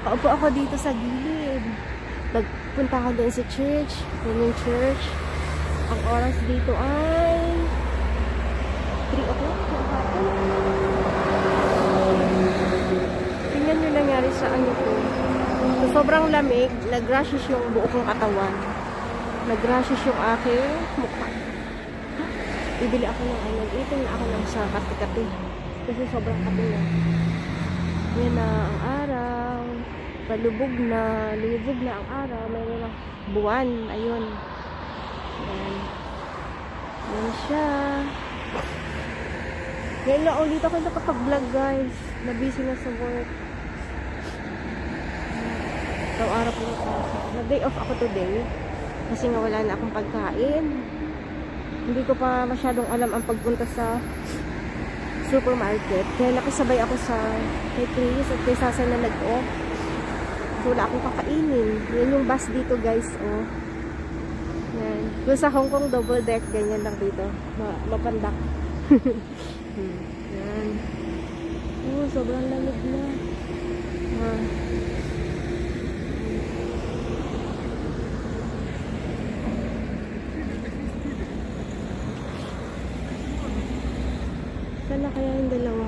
Nakaupo ako dito sa gilid. Nagpunta ako doon sa church. Doon church. Ang oras dito ay 3 o'clock. Tingnan nyo nangyari sa ano ko. So, sobrang lamig, nag-rashes yung buo kong katawan. Nag-rashes yung aking mukha. Bibili ako ng ano. Itin na ako ng sa kati-kati. Kasi sobrang kati na. Yan na ang. Palubog na. Lumubog na ang araw. Mayroon na buwan. Ayun. Yan. Yan siya. Ngayon na ulit ako nakapag-vlog guys. Na-busy na sa work. So, araw po na Nag-day off ako today. Kasi nga wala na akong pagkain. Hindi ko pa masyadong alam ang pagpunta sa supermarket. Kaya nakisabay ako sa kay Chris at kay Sasa na nag-off. Wala akong kakainin. Yan yung bus dito guys. Oh. Yan. Doon sa Hong Kong double deck, ganyan lang dito. Ma mapandak. hmm. Yan. Oh, sobrang lamig na. Ah. Sana kaya yung dalawa.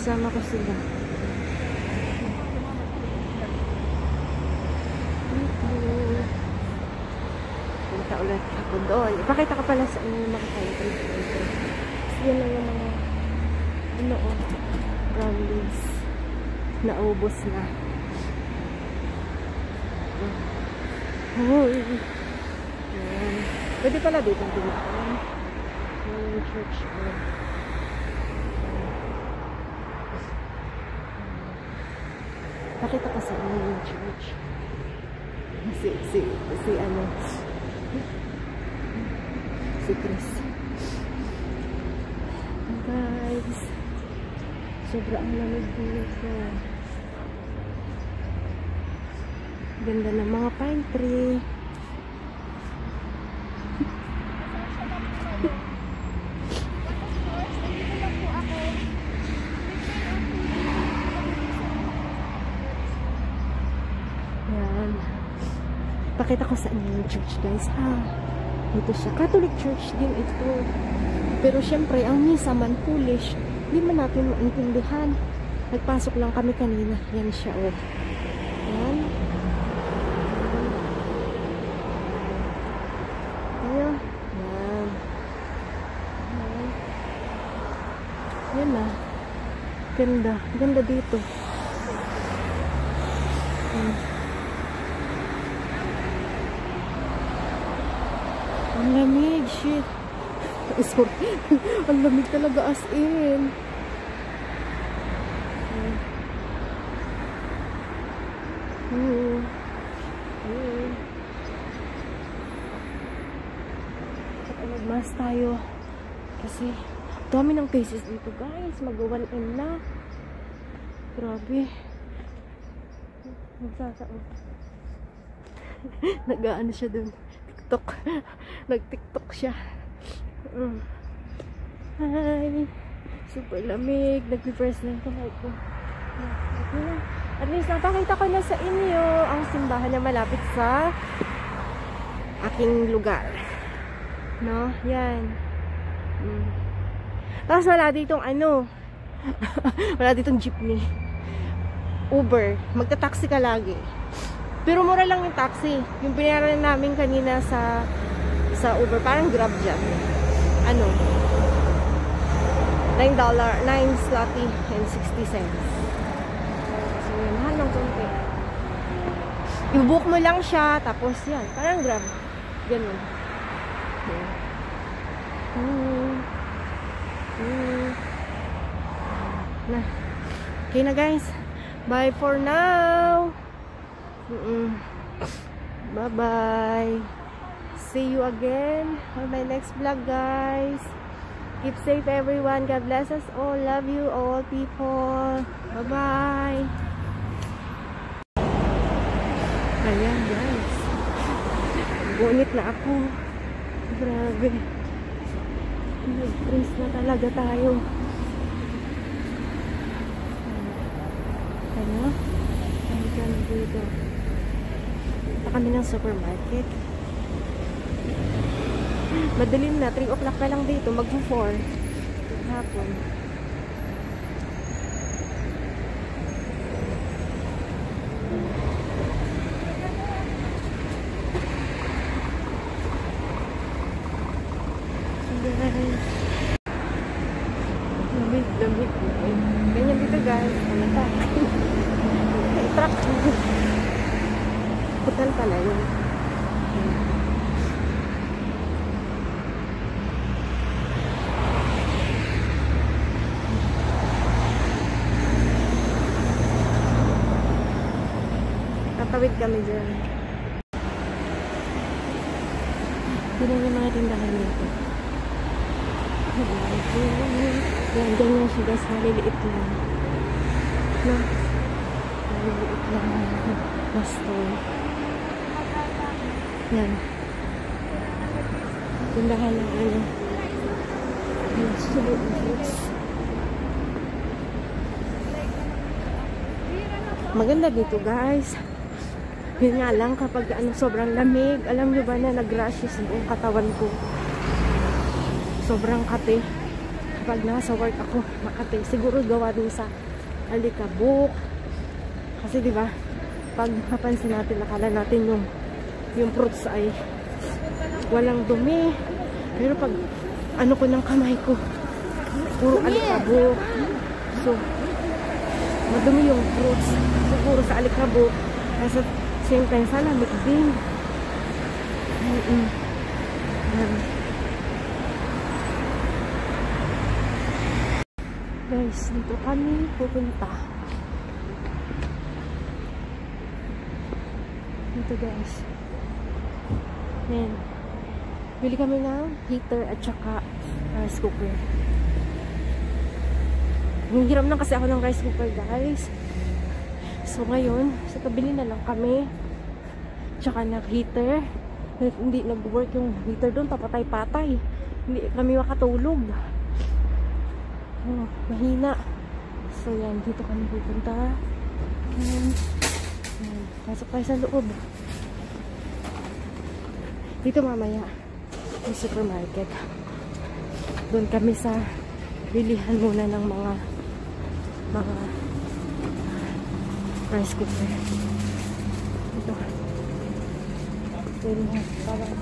Isama ko sila. Ulit ako doon. Ipakita ko pala sa inyo yung mga country dito. Yan lang yung mga ano o, oh, brownies. Naubos na. Uy. Yan. Pwede pala dito dumaan. Yung church. Oh. Pakita ko sa inyo yung church. Si, si, si ano, si Chris. Guys, sobrang lamig dito. Ganda ng mga pine tree. Yan. Pakita ko sa inyo church guys ha. Ito siya. Catholic church din ito. Pero syempre, ang misa man foolish. Hindi man natin maintindihan. Nagpasok lang kami kanina. Yan siya oh. Yan. Ayan. Yan. Yan. Yan na. Ganda. Ganda dito. Yan. Ang lamig, shit. Sorry. Ang lamig talaga as in. Hmm. Saka magmas tayo. Kasi, dami ng cases dito guys. Mag-1 in na. Grabe. Nagsasaan. Nag-ano siya dun. TikTok. Nag-TikTok siya. Mm. Hi. Super lamig. Nag-reverse lang kamay ko. Okay. At least napakita ko na sa inyo ang simbahan na malapit sa aking lugar. No? Yan. Mm. Tapos wala ditong ano. wala ditong jeepney. Uber. Magta-taxi ka lagi. Pero mura lang yung taxi. Yung binayaran namin kanina sa sa Uber. Parang grab dyan. Ano? $9, 9 slotty and 60 cents. So, yun. Mahal ng konti. I-book mo lang siya. Tapos yan. Parang grab. Ganun. Okay. Hmm. Na. Okay na guys. Bye for now. Mm -mm. Bye-bye. See you again on my next vlog, guys. Keep safe, everyone. God bless us all. Love you all, people. Bye-bye. Ayan, guys. Gunit na ako. Grabe. Nag-freeze na talaga tayo. Ano? Ano? kami dito. Kami ng supermarket. Madalim na. 3 o'clock pa lang dito. Mag-4. Hapon. Lamig, lamig. Ganyan dito guys. Ano ta? Truck. Hotel pala yun. Tatawid kami dyan. Tignan yung mga tindahan dito. Yan, ganyan siya guys. Maliliit lang. No? Maliliit lang na store. Yan. Tindahan ng ano. Maganda dito guys. Yun nga lang kapag ano, sobrang lamig. Alam nyo ba na nag-rashes yung katawan ko. Sobrang kate. Kapag nasa work ako, makate. Siguro gawa din sa alikabok. Kasi di ba pag mapansin natin, nakala natin yung yung fruits ay walang dumi. Pero pag ano ko ng kamay ko, puro alikabok. So, madumi yung fruits. Siguro sa alikabok. Kasi same time sa lamig din. Mm -mm. Guys, dito kami pupunta. Dito guys. Yan. Bili kami ng heater at saka rice cooker. Hiram na kasi ako ng rice cooker guys. So ngayon, sa kabili na lang kami. Tsaka ng heater. Hindi nag-work yung heater doon, papatay-patay. Hindi kami makatulog. Oh, mahina. So yan, dito kami pupunta. Yan. Yan. Pasok tayo sa loob. Dito mamaya. Yung supermarket. Doon kami sa bilihan muna ng mga mga rice cooker. Ito. Bilihan. Parang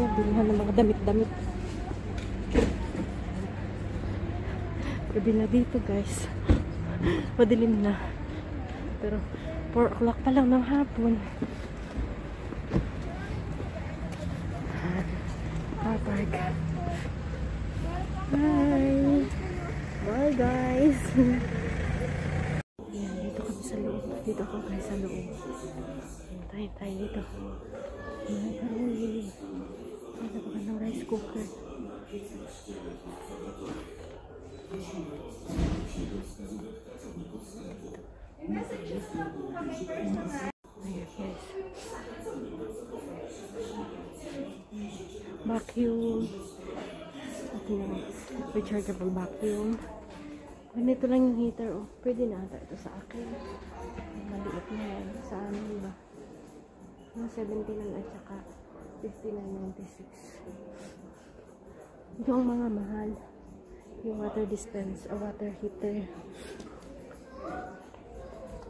yan, bilihan ng mga damit-damit. Gabi na dito guys. Madilim na. Pero 4 o'clock pa lang ng hapon. Car park. Bye! Bye guys! Yan, dito kami sa loob. Dito ako guys sa loob. Tayo tayo dito. Yan, karoy. Ano ba ka ng rice cooker? Ayan guys. Vacuum. Ito yung rechargeable vacuum. Ganito lang yung heater. Oh. Pwede na ata ito sa akin. Maliit na yan. Sa amin ba? Yung 79 at saka 59.96. Ito ang mga mahal. Yung water dispense o water heater.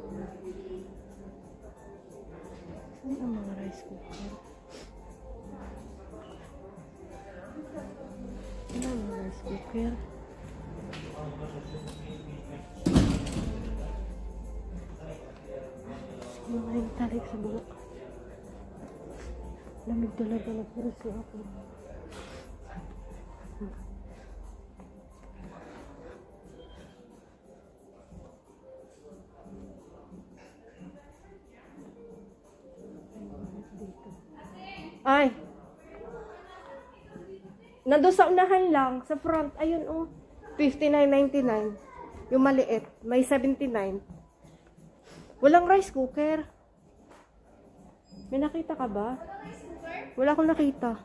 Saan rice cooker? Saan ang mga rice cooker? Mga tarik sa bulok. Lamig puro ako. Nando sa unahan lang, sa front, ayun oh, 59.99. Yung maliit, may 79. Walang rice cooker. May nakita ka ba? Wala akong nakita.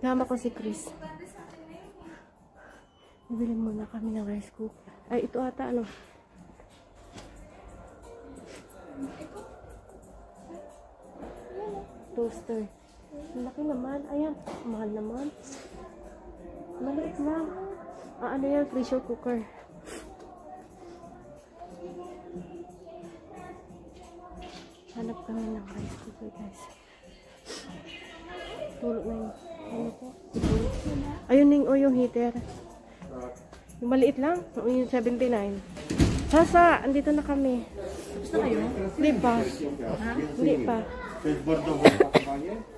Nama ko si Chris. Bibili muna kami ng rice cooker. Ay, ito ata ano. Toaster. Laki naman. Ayan, mahal naman. Maliit lang. Ah, ano yan? Pressure cooker. Hanap kami ng rice cooker, guys. Tulog na yung, ano po? Ayun yung, oh, yung heater. Yung maliit lang. Oh, yung 79. Sasa, andito na kami. Gusto kayo? Hindi pa. Ha? Hindi pa. Ba kabayan?